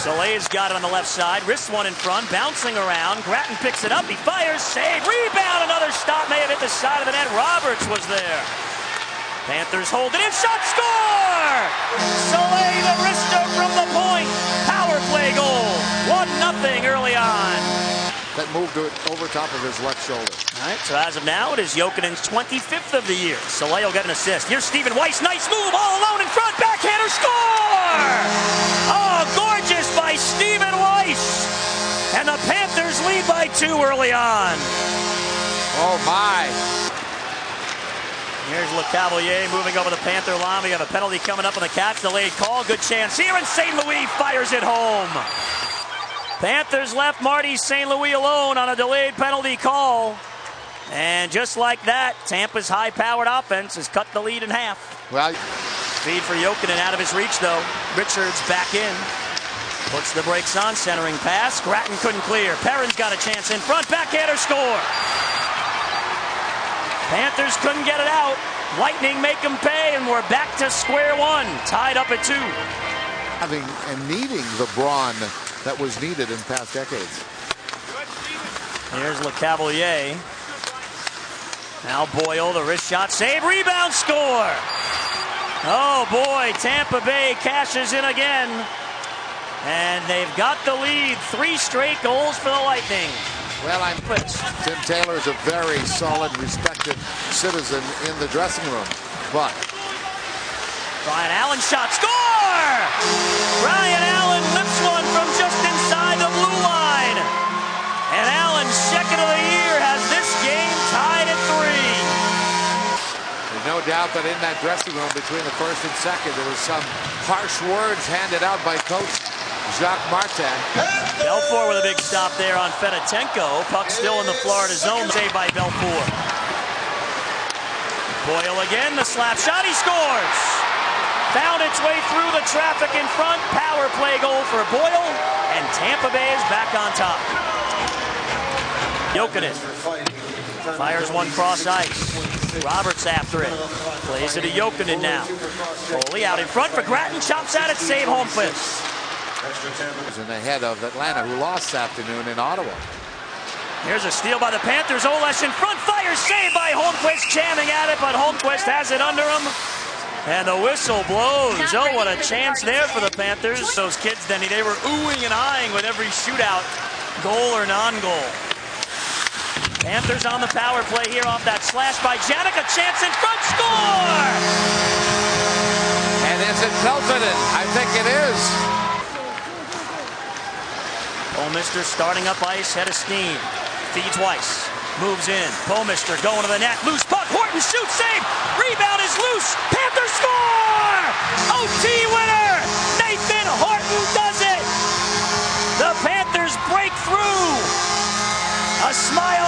Salei's got it on the left side. Wrists one in front, bouncing around. Gratton picks it up. He fires. Save. Rebound. Another stop. May have hit the side of the net. Roberts was there. Panthers hold it in. Shot. Score! Salei the wrister from the point. Power play goal. 1 nothing early on. That moved it over top of his left shoulder. All right, so as of now, it is Jokinen's 25th of the year. Salei will get an assist. Here's Stephen Weiss. Nice move. All alone in front. Backhander. Score! Oh, lead by two early on. Oh, my. Here's LeCavalier moving over the Panther line. We have a penalty coming up on the Cats. Delayed call. Good chance here, and St. Louis fires it home. Panthers left Marty St. Louis alone on a delayed penalty call. And just like that, Tampa's high powered offense has cut the lead in half. Well, Feed for Jokinen out of his reach, though. Richards back in. Puts the brakes on, centering pass. Gratton couldn't clear. Perrin's got a chance in front. Backhander score. Panthers couldn't get it out. Lightning make them pay, and we're back to square one. Tied up at two. having and needing the brawn that was needed in past decades. Here's LeCavalier. Now Boyle, the wrist shot, save, rebound, score. Oh boy, Tampa Bay cashes in again. And they've got the lead. Three straight goals for the Lightning. Well, I'm pissed. Tim Taylor is a very solid, respected citizen in the dressing room. But Bryan Allen shot, score! Bryan Allen lifts one from just inside the blue line. And Allen's second of the year has this game tied at three. there's no doubt that in that dressing room between the first and second, there was some harsh words handed out by Coach Jacques Martin. Belfour with a big stop there on Fedotenko. Puck still in the Florida zone. Saved by Belfour. Boyle again, the slap shot. He scores. Found its way through the traffic in front. Power play goal for Boyle. And Tampa Bay is back on top. Jokinen fires one cross ice. Roberts after it. Plays it to Jokinen now. Foley out in front for Gratton. Chops out at it. Save Holmqvist. Is in the head of Atlanta, who lost this afternoon in Ottawa. Here's a steal by the Panthers. Olesz in front. Fire saved by Holmqvist. Jamming at it, but Holmqvist has it under him. And the whistle blows. Oh, what a chance there for the Panthers. Those kids, Denny, they were oohing and eyeing with every shootout, goal or non-goal. Panthers on the power play here off that slash by Janik. A chance in front. Score! And is it Peltonen? I think it is. Mister starting up ice, head of steam. Feeds Weiss. Moves in. Mister going to the net. Loose puck. Horton shoots. Save. Rebound is loose. Panthers score! OT winner! Nathan Horton does it! The Panthers break through. A smile.